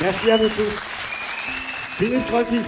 Merci à vous tous. Philippe Croisy.